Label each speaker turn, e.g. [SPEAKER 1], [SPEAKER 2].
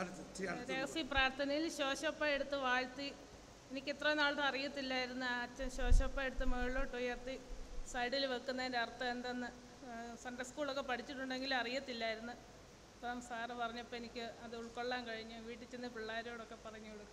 [SPEAKER 1] അടുത്ത്
[SPEAKER 2] രഹസ്യ പ്രാർത്ഥനയിൽ ശോശപ്പ എടുത്ത് വാഴ്ത്തി. എനിക്ക് ഇത്ര നാളും അറിയത്തില്ലായിരുന്നു അച്ഛൻ ശോശപ്പ എടുത്ത് മുകളിലോട്ട് ഉയർത്തി സൈഡിൽ വെക്കുന്നതിന്റെ അർത്ഥം എന്തെന്ന് സൺഡേ സ്കൂളൊക്കെ പഠിച്ചിട്ടുണ്ടെങ്കിൽ അറിയത്തില്ലായിരുന്നു. അപ്പം സാറ് പറഞ്ഞപ്പോൾ എനിക്ക് അത് ഉൾക്കൊള്ളാൻ കഴിഞ്ഞു. വീട്ടിൽ ചെന്ന് പിള്ളേരോടൊക്കെ പറഞ്ഞു കൊടുക്കും